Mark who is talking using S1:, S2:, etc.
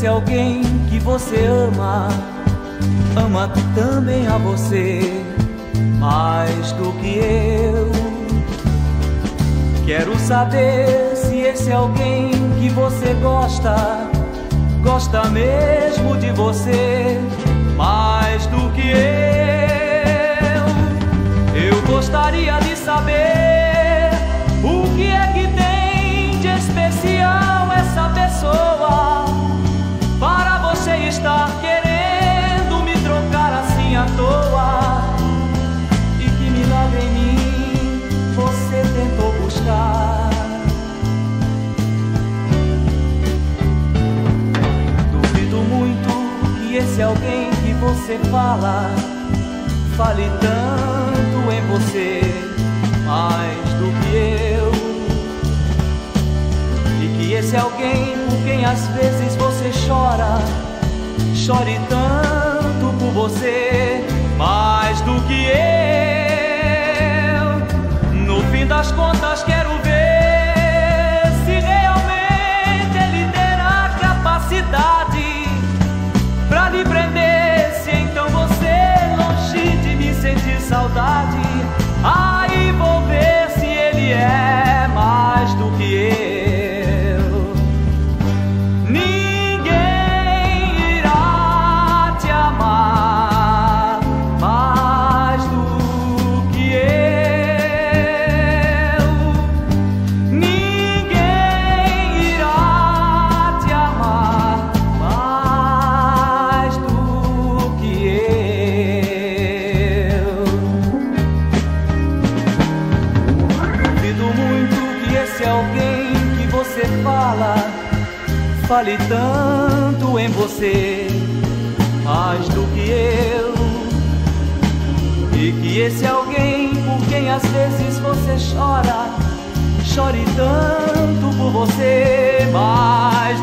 S1: Se alguém que você ama ama também a você mais do que eu. Quero saber se esse alguém que você gosta gosta mesmo de você mais do que eu. Eu gostaria de saber esse alguém que você fala fale tanto em você mais do que eu. E que esse alguém por quem às vezes você chora, chore tanto por você mais do que eu. Alguém que você fala fale tanto em você mais do que eu. E que esse alguém por quem às vezes você chora, chore tanto por você mais